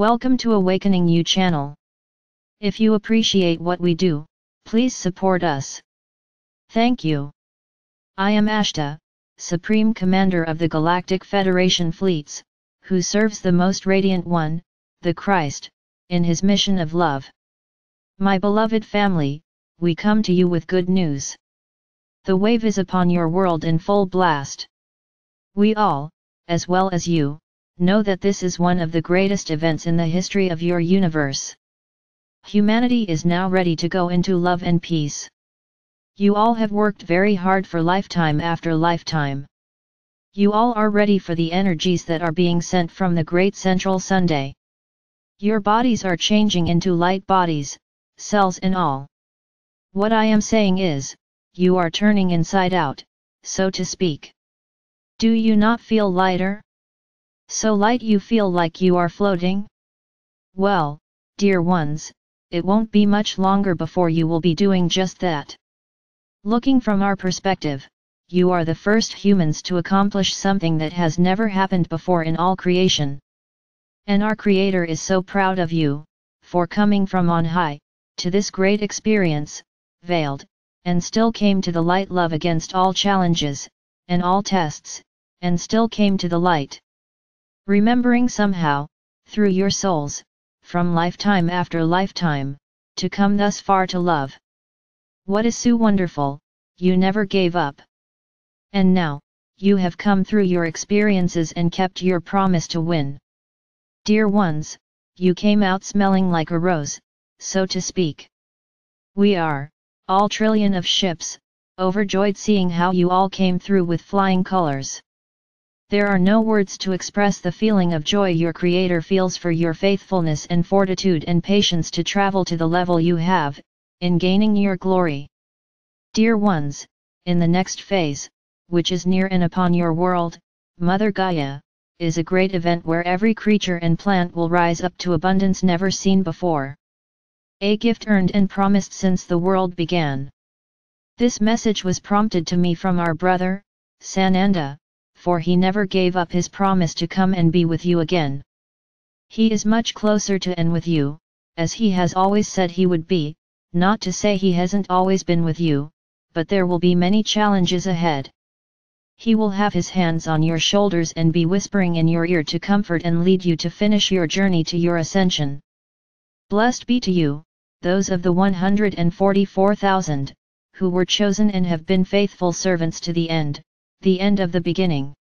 Welcome to Awakening You channel. If you appreciate what we do, please support us. Thank you. I am Ashtar, Supreme Commander of the Galactic Federation Fleets, who serves the most radiant one, the Christ, in his mission of love. My beloved family, we come to you with good news. The wave is upon your world in full blast. We all, as well as you, know that this is one of the greatest events in the history of your universe. Humanity is now ready to go into love and peace. You all have worked very hard for lifetime after lifetime. You all are ready for the energies that are being sent from the great central Sunday. Your bodies are changing into light bodies, cells and all. What I am saying is, you are turning inside out, so to speak. Do you not feel lighter? So light you feel like you are floating? Well, dear ones, it won't be much longer before you will be doing just that. Looking from our perspective, you are the first humans to accomplish something that has never happened before in all creation. And our Creator is so proud of you, for coming from on high, to this great experience, veiled, and still came to the light love against all challenges, and all tests, and still came to the light remembering somehow, through your souls, from lifetime after lifetime, to come thus far to love. What is so wonderful, you never gave up. And now, you have come through your experiences and kept your promise to win. Dear ones, you came out smelling like a rose, so to speak. We are, all trillion of ships, overjoyed seeing how you all came through with flying colors. There are no words to express the feeling of joy your Creator feels for your faithfulness and fortitude and patience to travel to the level you have, in gaining your glory. Dear ones, in the next phase, which is near and upon your world, Mother Gaia, is a great event where every creature and plant will rise up to abundance never seen before. A gift earned and promised since the world began. This message was prompted to me from our brother, Sananda, for he never gave up his promise to come and be with you again. He is much closer to and with you, as he has always said he would be, not to say he hasn't always been with you, but there will be many challenges ahead. He will have his hands on your shoulders and be whispering in your ear to comfort and lead you to finish your journey to your ascension. Blessed be to you, those of the 144,000, who were chosen and have been faithful servants to the end, the end of the beginning.